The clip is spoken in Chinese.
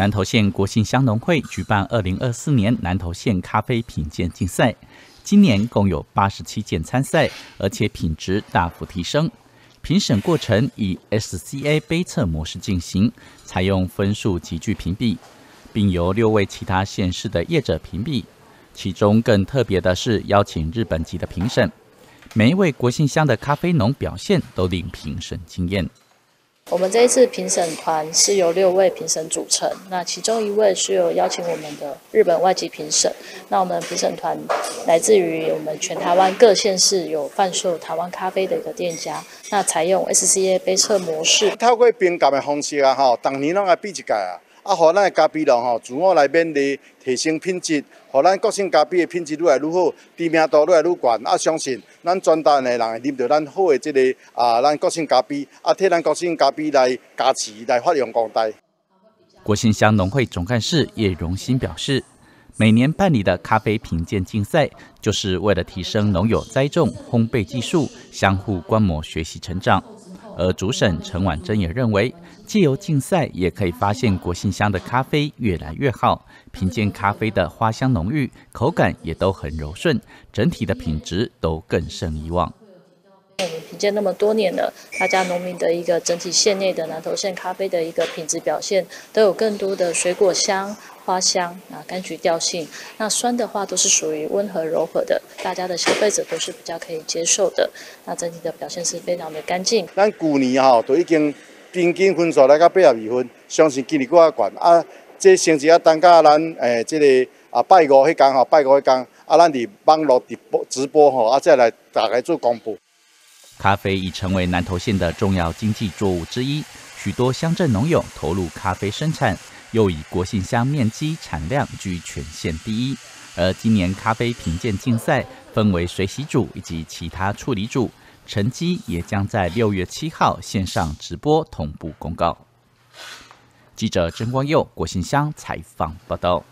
南投县国信乡农会举办二零二四年南投县咖啡品鉴竞赛，今年共有八十七件参赛，而且品质大幅提升。评审过程以 SCA 杯测模式进行，采用分数集聚评比，并由六位其他县市的业者评比。其中更特别的是邀请日本籍的评审，每一位国信乡的咖啡农表现都令评审惊艳。我们这一次评审团是由六位评审组成，那其中一位是有邀请我们的日本外籍评审。那我们评审团来自于我们全台湾各县市有贩售台湾咖啡的一个店家，那采用 SCA 杯测模式。透过评价的方式啊，吼，当年拢爱比一届啊，啊，互咱的咖啡农吼自我来勉励，提升品质。互咱国性咖啡的品质愈来愈好，知名度愈来愈悬，啊，相信咱全台的人会啉到咱好的这个啊，咱国性咖啡，啊，替咱国性咖啡来加持，来发扬光大。国信乡农会总干事叶荣新表示，每年办理的咖啡品鉴竞赛，就是为了提升农友栽种、烘焙技术，相互观摩、学习成长。而主审陈婉珍也认为，借由竞赛也可以发现国信香的咖啡越来越好，品鉴咖啡的花香浓郁，口感也都很柔顺，整体的品质都更胜以往。我们品鉴那么多年了，大家农民的一个整体县内的南投县咖啡的一个品质表现，都有更多的水果香。花香啊，柑橘调性，那酸的话都是属于温和柔和的，大家的消费者都是比较可以接受的。那整体的表现是非常的干净。咱去年吼都已经平均分数来到八十二分，相信今年更加悬。啊，这成绩啊，等到咱诶，这个啊拜五迄天吼，拜五迄天啊，咱伫网络直播直播吼，啊再来大概做公布。咖啡已成为南投县的重要经济作物之一，许多乡镇农友投入咖啡生产，又以国信乡面积产量居全县第一。而今年咖啡评鉴竞赛分为水洗组以及其他处理组，成绩也将在六月七号线上直播同步公告。记者郑光佑国信香采访报道。